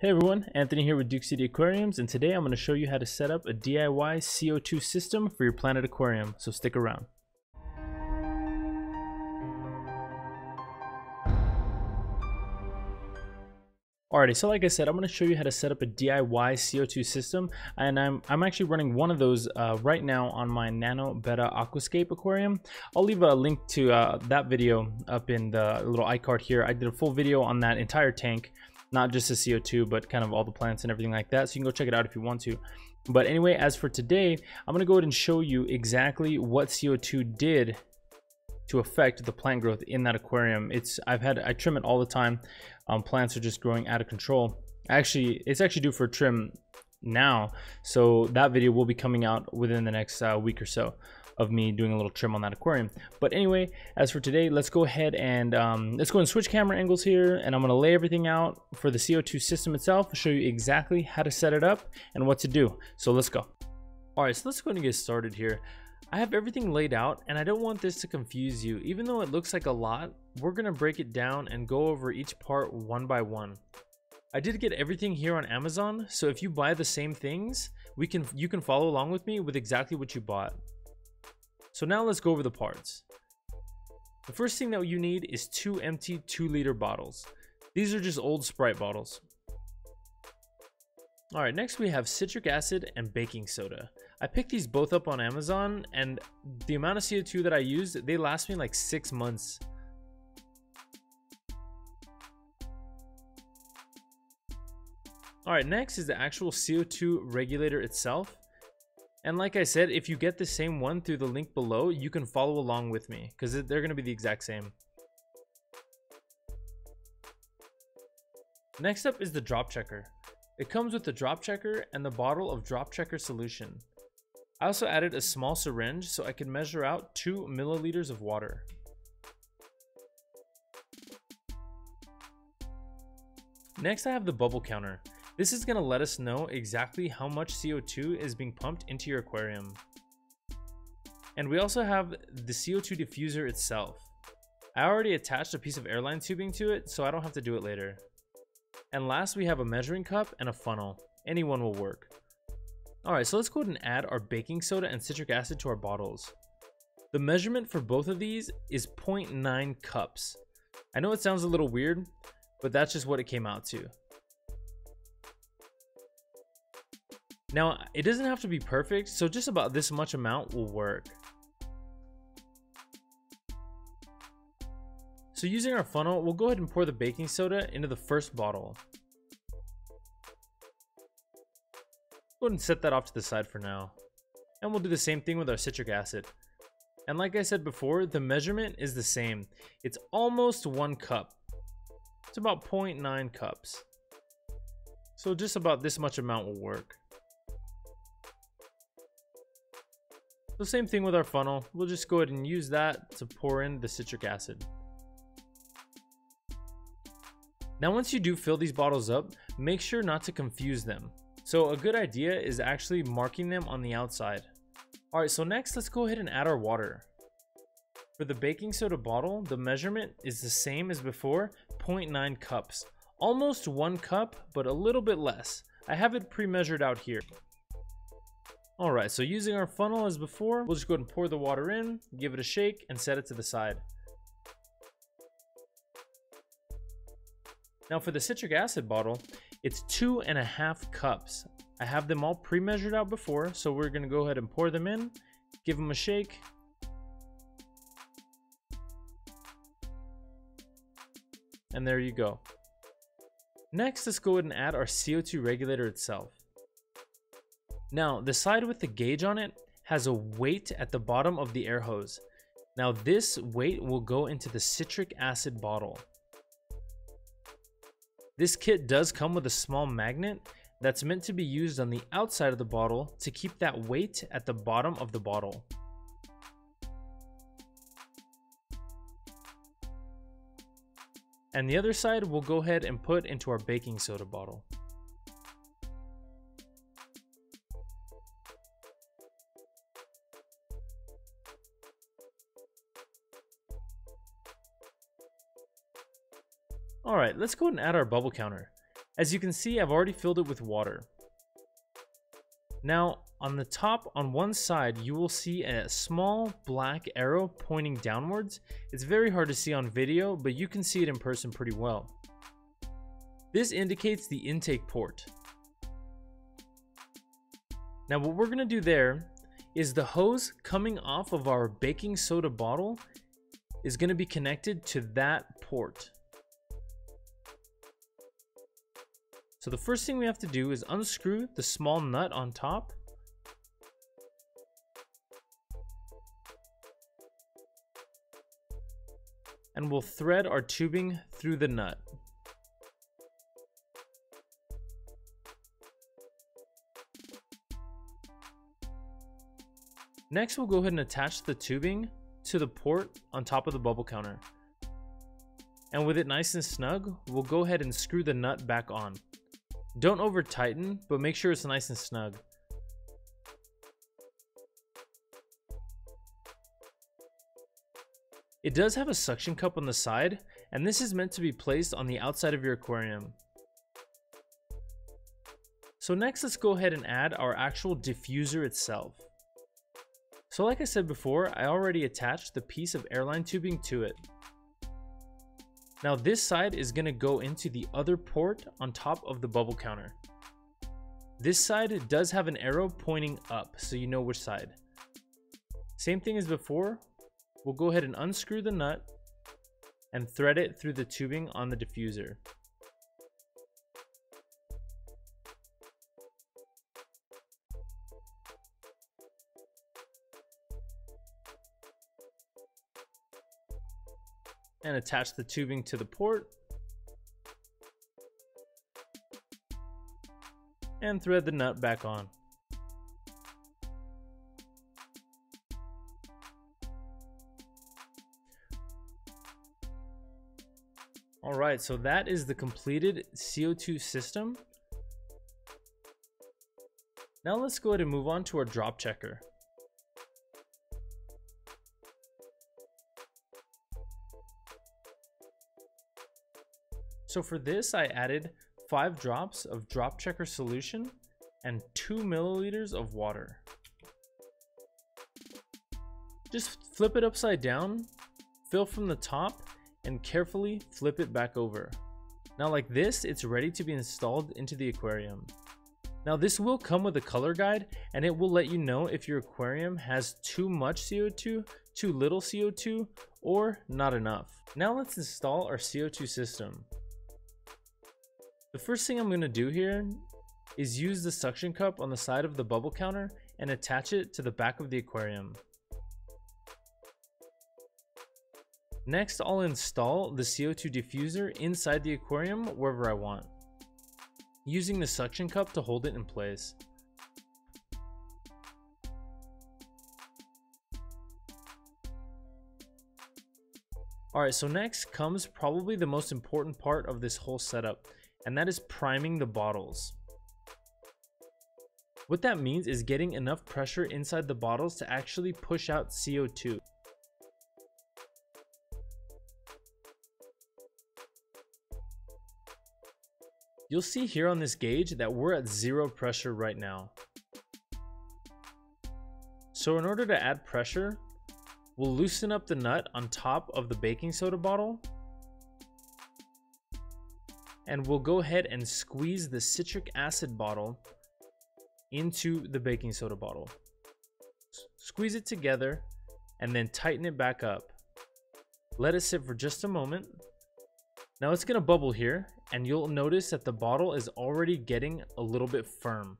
Hey everyone, Anthony here with Duke City Aquariums and today I'm going to show you how to set up a DIY CO2 system for your Planted Aquarium, so stick around. Alrighty, so like I said, I'm going to show you how to set up a DIY CO2 system, and I'm, I'm actually running one of those uh, right now on my Nano Betta Aquascape aquarium. I'll leave a link to uh, that video up in the little iCard here. I did a full video on that entire tank, not just the CO2, but kind of all the plants and everything like that, so you can go check it out if you want to. But anyway, as for today, I'm to go ahead and show you exactly what CO2 did to affect the plant growth in that aquarium. It's I've had I trim it all the time. Um, plants are just growing out of control. Actually, it's actually due for trim now, so that video will be coming out within the next uh, week or so of me doing a little trim on that aquarium. But anyway, as for today, let's go ahead and um, let's go and switch camera angles here, and I'm gonna lay everything out for the CO2 system itself. show you exactly how to set it up and what to do. So let's go. All right, so let's go and get started here. I have everything laid out and I don't want this to confuse you. Even though it looks like a lot, we're gonna break it down and go over each part one by one. I did get everything here on Amazon, so if you buy the same things, we can you can follow along with me with exactly what you bought. So now let's go over the parts. The first thing that you need is two empty 2 liter bottles. These are just old Sprite bottles. Alright, next we have citric acid and baking soda. I picked these both up on Amazon and the amount of CO2 that I used, they last me like six months. Alright, next is the actual CO2 regulator itself. And like I said, if you get the same one through the link below, you can follow along with me because they're going to be the exact same. Next up is the drop checker. It comes with the drop checker and the bottle of drop checker solution. I also added a small syringe so I can measure out 2 milliliters of water. Next I have the bubble counter. This is going to let us know exactly how much CO2 is being pumped into your aquarium. And we also have the CO2 diffuser itself. I already attached a piece of airline tubing to it, so I don't have to do it later. And last we have a measuring cup and a funnel. Anyone will work. Alright, so let's go ahead and add our baking soda and citric acid to our bottles. The measurement for both of these is 0.9 cups. I know it sounds a little weird, but that's just what it came out to. Now, it doesn't have to be perfect, so just about this much amount will work. So using our funnel, we'll go ahead and pour the baking soda into the first bottle. Go ahead and set that off to the side for now. And we'll do the same thing with our citric acid. And like I said before, the measurement is the same. It's almost one cup. It's about 0.9 cups. So just about this much amount will work. The same thing with our funnel. We'll just go ahead and use that to pour in the citric acid. Now once you do fill these bottles up, make sure not to confuse them. So a good idea is actually marking them on the outside. Alright, so next let's go ahead and add our water. For the baking soda bottle, the measurement is the same as before, 0.9 cups. Almost one cup, but a little bit less. I have it pre-measured out here. Alright, so using our funnel as before, we'll just go ahead and pour the water in, give it a shake, and set it to the side. Now for the citric acid bottle, it's two and a half cups. I have them all pre-measured out before, so we're gonna go ahead and pour them in, give them a shake. And there you go. Next, let's go ahead and add our CO2 regulator itself. Now, the side with the gauge on it has a weight at the bottom of the air hose. Now, this weight will go into the citric acid bottle. This kit does come with a small magnet that's meant to be used on the outside of the bottle to keep that weight at the bottom of the bottle. And the other side we'll go ahead and put into our baking soda bottle. Alright, let's go ahead and add our bubble counter. As you can see, I've already filled it with water. Now, on the top, on one side, you will see a small black arrow pointing downwards. It's very hard to see on video, but you can see it in person pretty well. This indicates the intake port. Now what we're going to do there is the hose coming off of our baking soda bottle is going to be connected to that port. So the first thing we have to do is unscrew the small nut on top. And we'll thread our tubing through the nut. Next, we'll go ahead and attach the tubing to the port on top of the bubble counter. And with it nice and snug, we'll go ahead and screw the nut back on. Don't over tighten, but make sure it's nice and snug. It does have a suction cup on the side, and this is meant to be placed on the outside of your aquarium. So next let's go ahead and add our actual diffuser itself. So like I said before, I already attached the piece of airline tubing to it. Now this side is going to go into the other port on top of the bubble counter. This side does have an arrow pointing up, so you know which side. Same thing as before, we'll go ahead and unscrew the nut and thread it through the tubing on the diffuser. And attach the tubing to the port and thread the nut back on. All right, so that is the completed CO2 system. Now let's go ahead and move on to our drop checker. So for this, I added five drops of drop checker solution and two milliliters of water. Just flip it upside down, fill from the top, and carefully flip it back over. Now like this, it's ready to be installed into the aquarium. Now this will come with a color guide and it will let you know if your aquarium has too much CO2, too little CO2, or not enough. Now let's install our CO2 system. The first thing I'm going to do here is use the suction cup on the side of the bubble counter and attach it to the back of the aquarium. Next, I'll install the CO2 diffuser inside the aquarium wherever I want, using the suction cup to hold it in place. Alright, so next comes probably the most important part of this whole setup, and that is priming the bottles. What that means is getting enough pressure inside the bottles to actually push out CO2. You'll see here on this gauge that we're at zero pressure right now. So in order to add pressure, we'll loosen up the nut on top of the baking soda bottle and we'll go ahead and squeeze the citric acid bottle into the baking soda bottle. Squeeze it together and then tighten it back up. Let it sit for just a moment. Now it's gonna bubble here and you'll notice that the bottle is already getting a little bit firm.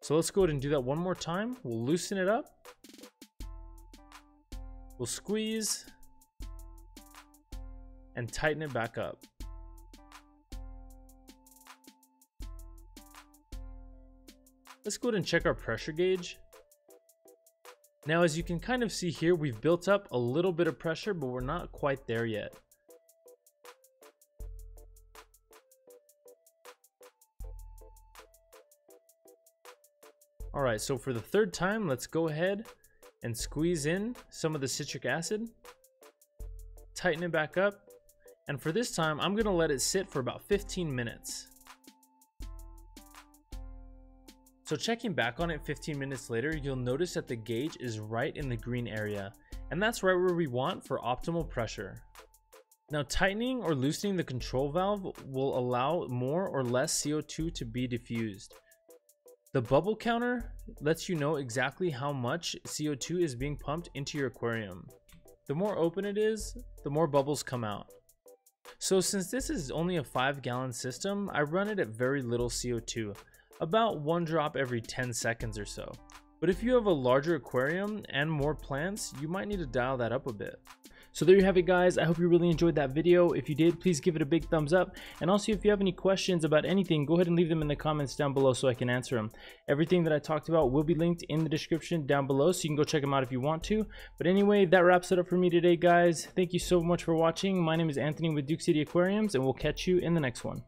So let's go ahead and do that one more time. We'll loosen it up. We'll squeeze and tighten it back up. Let's go ahead and check our pressure gauge. Now, as you can kind of see here, we've built up a little bit of pressure, but we're not quite there yet. All right, so for the third time, let's go ahead and squeeze in some of the citric acid, tighten it back up, And for this time, I'm gonna let it sit for about 15 minutes. So checking back on it 15 minutes later, you'll notice that the gauge is right in the green area, and that's right where we want for optimal pressure. Now tightening or loosening the control valve will allow more or less CO2 to be diffused. The bubble counter lets you know exactly how much CO2 is being pumped into your aquarium. The more open it is, the more bubbles come out. So since this is only a 5 gallon system, I run it at very little CO2, about one drop every 10 seconds or so. But if you have a larger aquarium and more plants, you might need to dial that up a bit. So there you have it guys, I hope you really enjoyed that video. If you did, please give it a big thumbs up. And also if you have any questions about anything, go ahead and leave them in the comments down below so I can answer them. Everything that I talked about will be linked in the description down below so you can go check them out if you want to. But anyway, that wraps it up for me today guys. Thank you so much for watching. My name is Anthony with Duke City Aquariums and we'll catch you in the next one.